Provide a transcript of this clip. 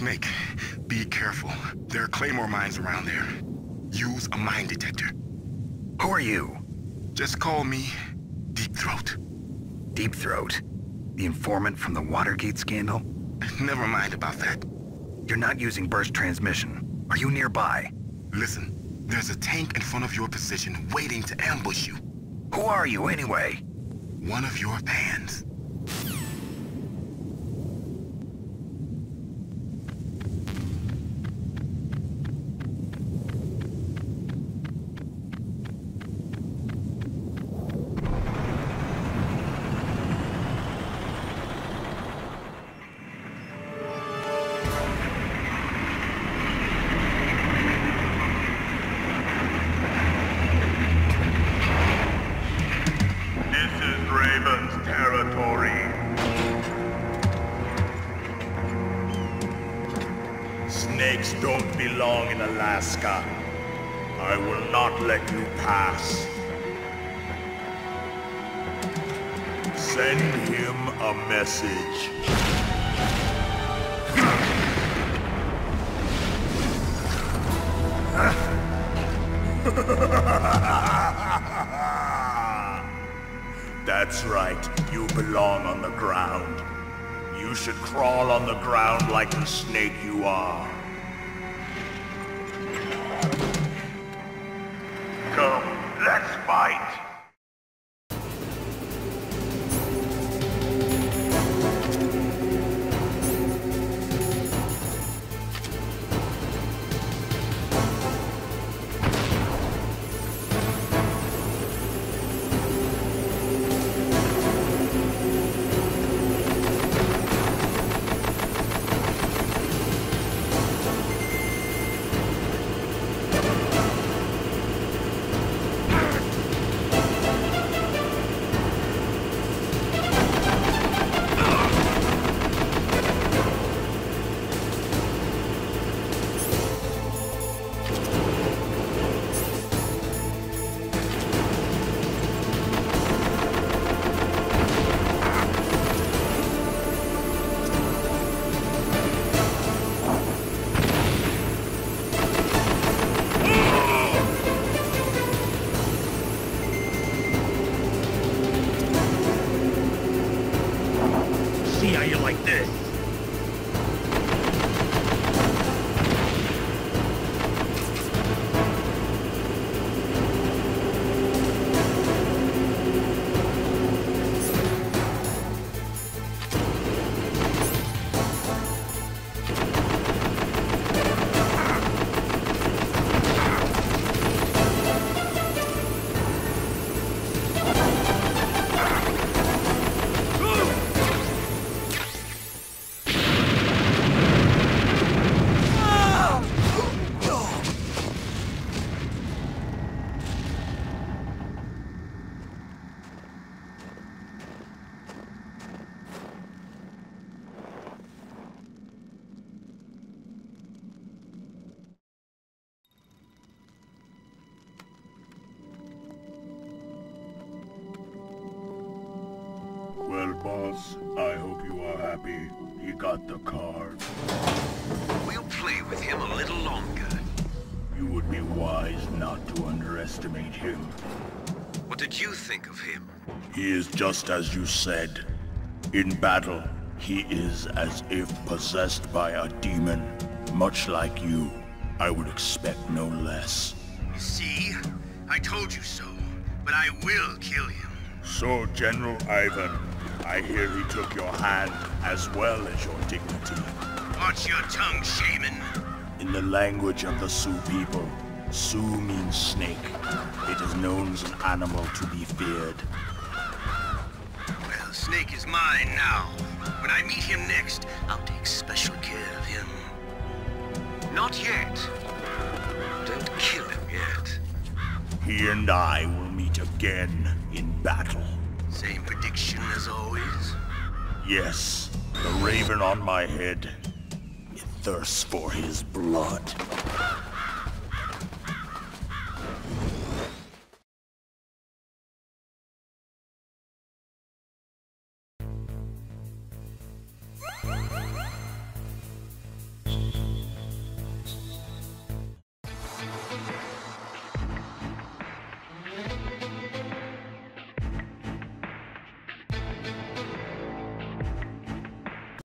Snake, be careful. There are claymore mines around there. Use a mine detector. Who are you? Just call me Deep Throat. Deep Throat? The informant from the Watergate scandal? Never mind about that. You're not using burst transmission. Are you nearby? Listen, there's a tank in front of your position waiting to ambush you. Who are you anyway? One of your fans. Snakes don't belong in Alaska. I will not let you pass. Send him a message. That's right. You belong on the ground. You should crawl on the ground like the snake you are. Come, let's fight. Boss, I hope you are happy. He got the card. We'll play with him a little longer. You would be wise not to underestimate him. What did you think of him? He is just as you said. In battle, he is as if possessed by a demon. Much like you, I would expect no less. See? I told you so. But I will kill him. So, General Ivan, I hear he took your hand as well as your dignity. Watch your tongue, shaman. In the language of the Sioux people, Sioux means snake. It is known as an animal to be feared. Well, Snake is mine now. When I meet him next, I'll take special care of him. Not yet. Don't kill him yet. He and I will meet again in battle. Same prediction as always. Yes, the raven on my head. It thirsts for his blood.